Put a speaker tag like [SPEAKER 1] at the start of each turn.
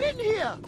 [SPEAKER 1] Get in here!